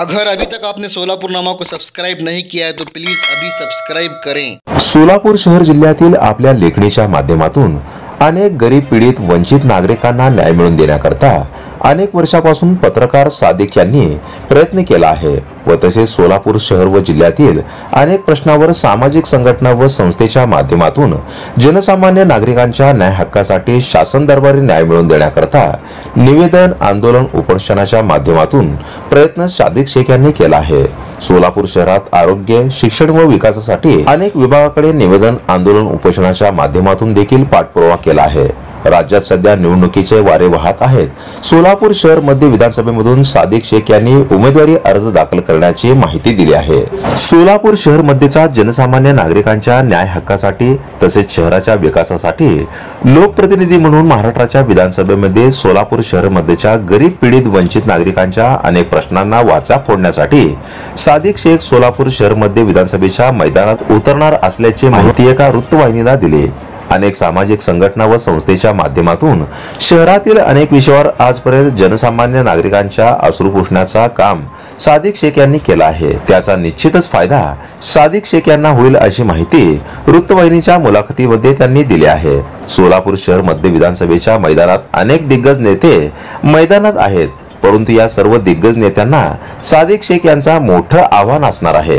अगर अभी तक आपने सोलापूर नामा को सब्सक्राइब नहीं किया है तो प्लीज अभी सब्सक्राइब करें। सोलापूर शहर जिल्ह्यातील आपल्या लेखणीच्या माध्यमातून अनेक गरीब पीडित वंचित नागरिकांना न्याय मिळवून देण्याकरता अनेक वर्षापासून पत्रकार सादिक यांनी प्रयत्न केला आहे व तसेच सोलापूर शहर व जिल्ह्यातील अनेक प्रश्नावर सामाजिक संघटना व संस्थेच्या माध्यमातून जनसामान्य नागरिकांच्या न्याय हक्कासाठी शासन दरबारी न्याय मिळवून देण्याकरता निवेदन आंदोलन उपोषणाच्या माध्यमातून प्रयत्न सादिक शेख यांनी केला आहे. सोलापूर शहरात आरोग्य शिक्षण व विकासासाठी अनेक विभागाकडे निवेदन आंदोलन उपोषणाच्या माध्यमातून देखील पाठपुरावा केला आहे. राज्यात सध्या निवडणुकीचे वारे वाहत आहेत. सोलापूर शहर मध्य विधानसभेमधून सादिक शेख यांनी उमेदवारी अर्ज दाखल करण्याची माहिती दिली आहे. सोलापूर शहर मध्येचा जनसामान्य नागरिकांच्या न्याय हक्कासाठी तसेच शहराच्या विकासासाठी लोकप्रतिनिधी म्हणून महाराष्ट्राच्या विधानसभेमध्ये सोलापूर शहर मध्येच्या गरीब पीडित वंचित नागरिकांच्या अनेक प्रश्नांना वाचा फोडण्यासाठी सादिक शेख सोलापूर शहर मध्य विधानसभेच्या मैदानात उतरणार असल्याची माहिती एका वृत्तवाहिनीला दिली. अनेक सामाजिक संघटना व संस्थेच्या माध्यमातून शहरातील अनेक विषयावर आजपर्यंत जनसामान्य नागरिकांच्या अश्रू पुसण्याचा काम सादिक शेख यांनी केला आहे. त्याचा निश्चितच फायदा सादिक शेख यांना होईल अशी माहिती वृत्तवाहिनीच्या मुलाखतीमध्ये त्यांनी दिली आहे. सोलापूर शहर मध्य विधानसभेच्या मैदानात अनेक दिग्गज नेते मैदानात आहेत परंतु या सर्व दिग्गज नेत्यांना सादिक शेख यांचा मोठं आव्हान असणार आहे.